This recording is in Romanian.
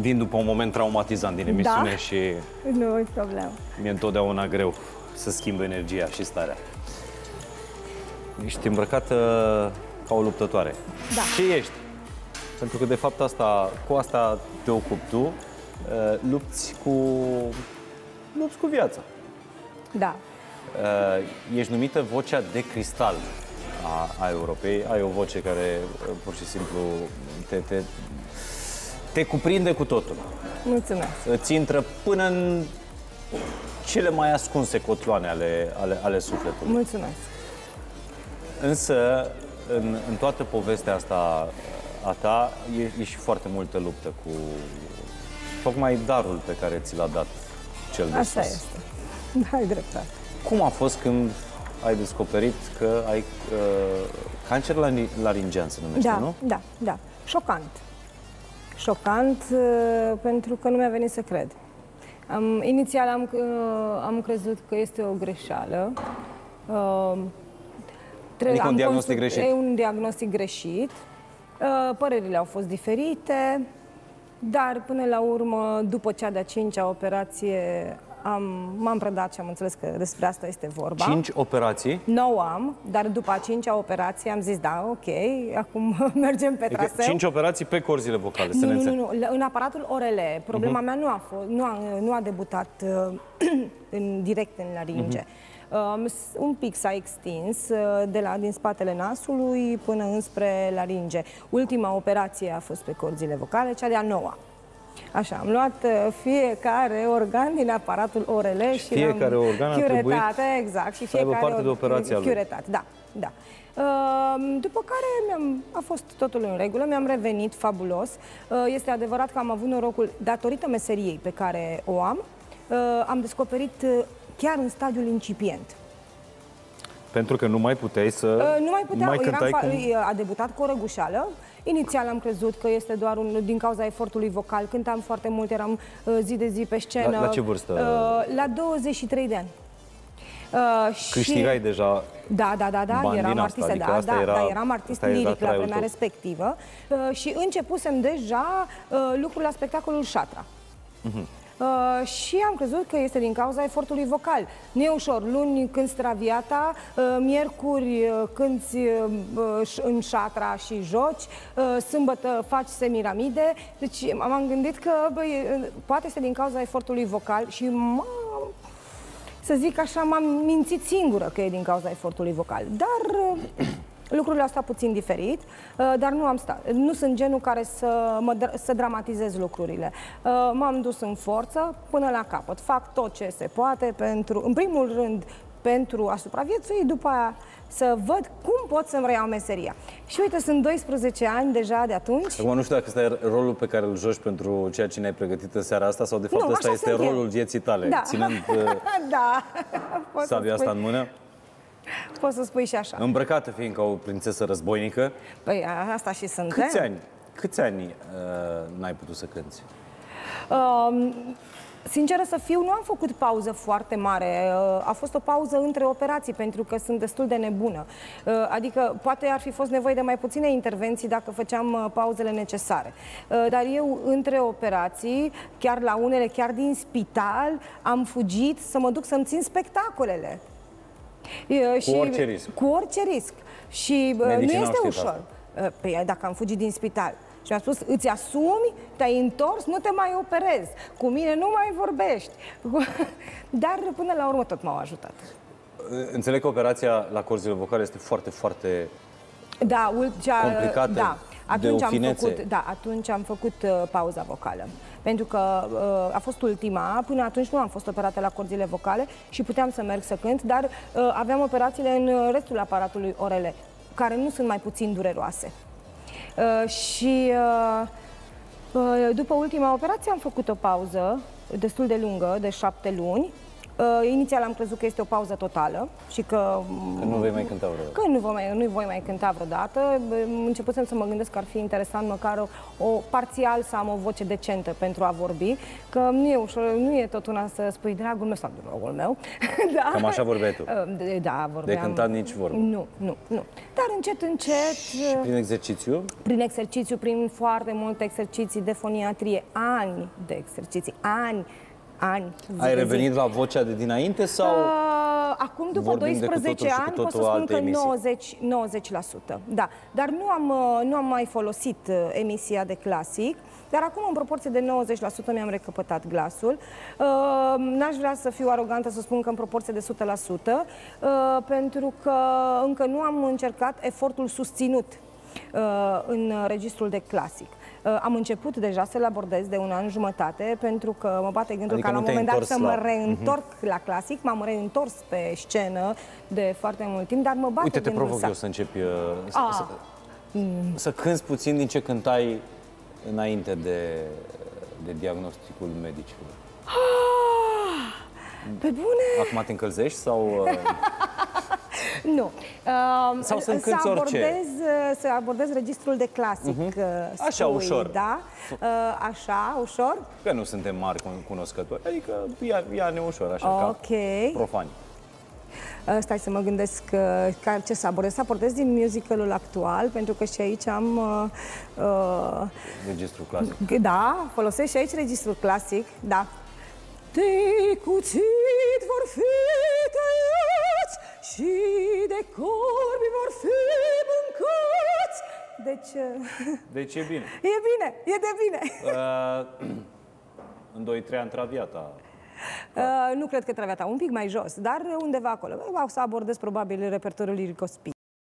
Vin după un moment traumatizant din emisiune Da? și Nu e problemă. mi-e întotdeauna greu să schimb energia și starea. Ești îmbrăcată ca o luptătoare. Da. Ce ești? Pentru că, de fapt, asta, cu asta te ocupi tu. Uh, Lupți cu, lupți cu viața. Da. Uh, Ești numită vocea de cristal a, a Europei. Ai o voce care, uh, pur și simplu, te, te, te cuprinde cu totul. Mulțumesc. Îți intră până în cele mai ascunse cotloane ale, ale, ale sufletului. Mulțumesc. Însă, în, în toată povestea asta a ta, e, e și foarte multă luptă cu tocmai darul pe care ți l-a dat cel de Așa sus. este. Da, ai dreptate. Cum a fost când ai descoperit că ai uh, cancer la laringean, se numește, Da, nu? da, da. Șocant. Șocant uh, pentru că nu mi-a venit să cred. Am, inițial am, uh, am crezut că este o greșeală. Uh, tre- Adică un am diagnostic consult- greșit. E un diagnostic greșit. Uh, părerile au fost diferite, dar până la urmă, după cea de-a cincea operație, am, m-am predat și am înțeles că despre asta este vorba. Cinci operații. 9 am, dar după a cincea operație am zis, da, ok, acum mergem pe Adică traseu. cinci operații pe corzile vocale, să Nu, ne nu, nu, înțelegem. nu, în aparatul orele. Problema Mhm. mea nu a, fost, nu a, nu a debutat uh, în direct în laringe. Mhm. Um, s- un pic s-a extins uh, de la, din spatele nasului până înspre laringe. Ultima operație a fost pe corzile vocale, cea de-a noua. Așa, am luat uh, fiecare organ din aparatul orele și fiecare l-am organ a chiuretat, trebuit exact, și să aibă fiecare parte de or- operația lui. chiuretat, da, da. Uh, După care mi-am, a fost totul în regulă, mi-am revenit fabulos. Uh, Este adevărat că am avut norocul, datorită meseriei pe care o am, uh, am descoperit uh, chiar în stadiul incipient. Pentru că nu mai puteai să Uh, Nu mai puteam, mai cântai eram, fa- cum... a debutat cu o răgușeală. Inițial am crezut că este doar un, din cauza efortului vocal. Cântam foarte mult, eram uh, zi de zi pe scenă. La- la ce vârstă? Uh, La 23 de ani. Uh, și- Câștigai deja Da, da, da, da, bani eram din asta, artistă, adică da, asta da, era- da, eram artist asta era liric la traiul vremea tău. respectivă uh, și începusem deja uh, lucrul la spectacolul Șatra. Mhm. Uh, și am crezut că este din cauza efortului vocal. Nu e ușor. Luni când Straviata, uh, miercuri uh, cânti uh, ș- în șatra și joci, uh, sâmbătă faci semiramide. Deci m-am gândit că băi, uh, poate este din cauza efortului vocal și m-am să zic așa, m-am mințit singură că e din cauza efortului vocal. Dar uh, lucrurile au stat puțin diferit, uh, dar nu am stat. Nu sunt genul care să, mă, dra- să dramatizez lucrurile. Uh, M-am dus în forță până la capăt. Fac tot ce se poate pentru, în primul rând, pentru a supraviețui, după aia să văd cum pot să-mi reiau meseria. Și uite, sunt 12 ani deja de atunci. Acum nu știu dacă ăsta e rolul pe care îl joci pentru ceea ce ne-ai pregătit în seara asta sau de fapt Nu, ăsta așa este sunt eu. rolul vieții tale, Da. ținând uh, da, poți să, sabia asta în spui, mână, poți să spui și așa. îmbrăcată fiind ca o prințesă războinică. Păi a- asta și sunt. Câți ani, câți ani uh, n-ai putut să cânti? Um, Sinceră să fiu, nu am făcut pauză foarte mare. Uh, A fost o pauză între operații, pentru că sunt destul de nebună. Uh, Adică, poate ar fi fost nevoie de mai puține intervenții dacă făceam uh, pauzele necesare. Uh, Dar eu, între operații, chiar la unele, chiar din spital, am fugit să mă duc să-mi țin spectacolele. Uh, Cu orice risc. Cu orice risc. Și uh, nu Medicina este au știut ușor. Uh, Păi dacă am fugit din spital și mi-a spus, îți asumi, te-ai întors, nu te mai operezi. Cu mine nu mai vorbești. Dar până la urmă tot m-au ajutat. Înțeleg că operația la corzile vocale este foarte, foarte... Da, ul- cea, Complicată, da. De Atunci o am finețe. făcut, da, atunci am făcut uh, pauza vocală. Pentru că uh, a fost ultima, până atunci nu am fost operată la corzile vocale și puteam să merg să cânt, dar uh, aveam operațiile în uh, restul aparatului orele, care nu sunt mai puțin dureroase. Uh, și uh, uh, după ultima operație am făcut o pauză destul de lungă, de șapte luni, Uh, inițial am crezut că este o pauză totală și că... Că nu vei mai cânta vreodată. Că nu voi mai, nu voi mai cânta vreodată. Începusem să mă gândesc că ar fi interesant măcar o, o parțial să am o voce decentă pentru a vorbi, că nu e ușor, nu e tot una să spui dragul meu sau dragul meu. da. Cam așa vorbeai tu. Uh, de- Da, vorbeam. De cântat nici vorbă. Nu, nu, nu. Dar încet, încet, uh, Prin exercițiu, prin exercițiu, prin foarte multe exerciții de foniatrie, ani de exerciții, ani, ani. zi ai de zi. revenit la vocea de dinainte sau... Uh, acum, după Vorbim de cu 12 totul și cu ani, pot să totul spun alte că emisii. 90, 90%. Da. Dar nu am, uh, nu am mai folosit uh, emisia de clasic. Dar acum, în proporție de 90%, mi-am recăpătat glasul. Uh, N-aș vrea să fiu arogantă să spun că în proporție de 100%, uh, pentru că încă nu am încercat efortul susținut uh, în registrul de clasic. Uh, Am început deja să-l abordez de un an jumătate pentru că mă bate gândul Adică ca la nu un te-ai moment dat întors să mă la- Mhm. reîntorc la clasic. M-am reîntors pe scenă de foarte mult timp, dar mă bate Uite, te gândul provoc să... eu să începi uh, să, Ah. să, să cânți puțin din ce cântai înainte de, de diagnosticul medicilor. Ah, Pe bune? Acum te încălzești sau... uh, Nu. Uh, Sau să-mi să cânti orice. abordez, uh, să abordez registrul de clasic. uh, Așa, spui, ușor. Da? Uh, Așa, ușor? Că nu suntem mari cuno- cunoscători, adică ia, ia ne ușor, așa, Ok. ca profani. Uh, Stai să mă gândesc uh, ca ce să abordez. Să abordez din musicalul actual, pentru că și aici am... Uh, uh, Registru clasic. G- Da, folosesc și aici registrul clasic, da. De cuțit vor fi tăiați și de corbi vor fi mâncați. Deci, uh, Deci e bine. e bine, e de bine. Uh, în 2-3 ani traviata. Uh, nu cred că traviata, un pic mai jos, dar undeva acolo. O să abordez probabil repertoriul liricospii.